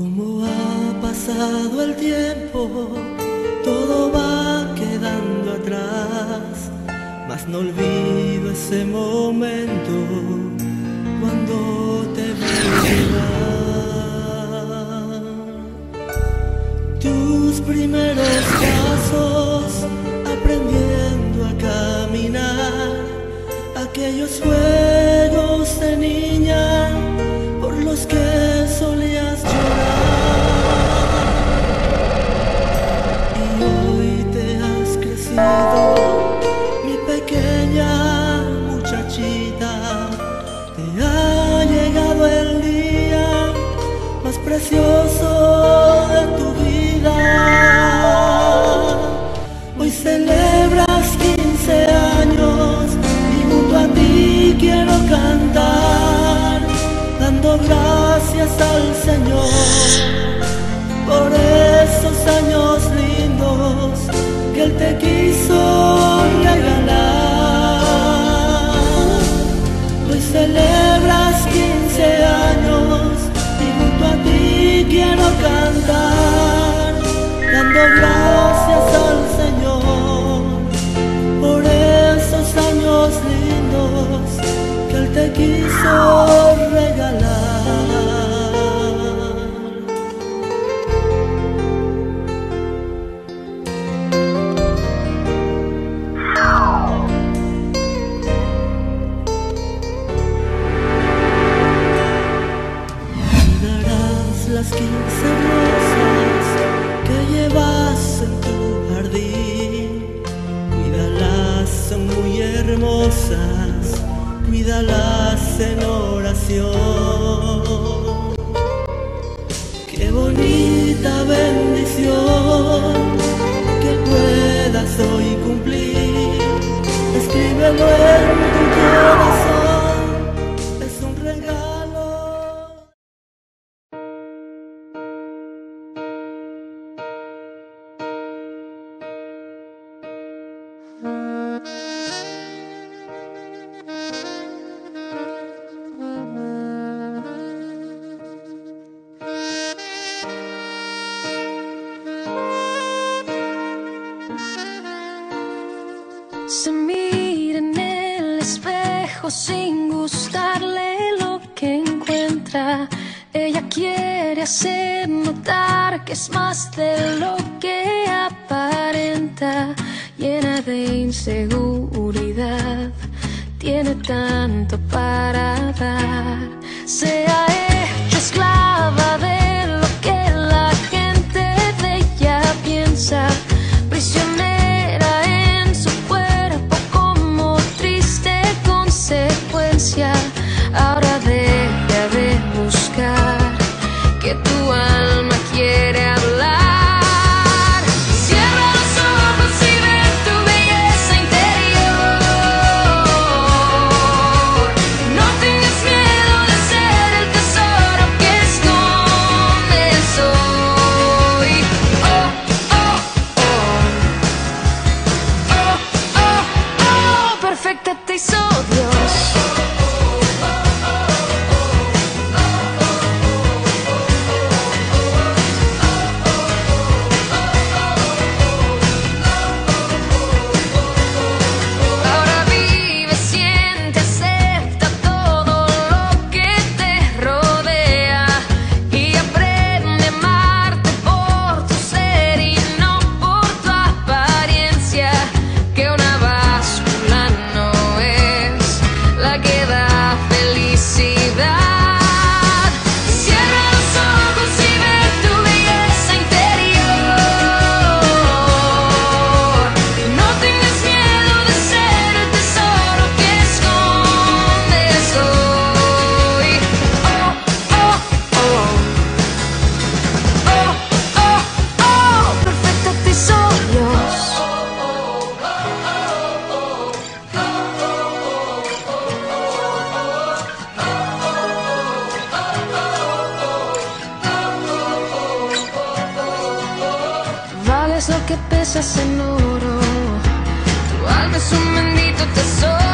Como ha pasado el tiempo, todo va quedando atrás, mas no olvido ese momento cuando te vi Tus primeros pasos, aprendiendo a caminar, aquellos juegos de niña. Precioso de tu vida. Hoy celebras 15 años y junto a ti quiero cantar, dando gracias al Señor por esos años lindos que Él te quiso regalar. Hoy celebras gracias al Señor por esos años lindos que Él te quiso regalar. Bonita bendición que puedas hoy cumplir. Escríbelo en tu corazón. Se mira en el espejo sin gustarle lo que encuentra. Ella quiere hacer notar que es más de lo que aparenta. Llena de inseguridad, tiene tanto para dar. Se ha hecho esclava lo que pesas en oro. Tu alma es un bendito tesoro.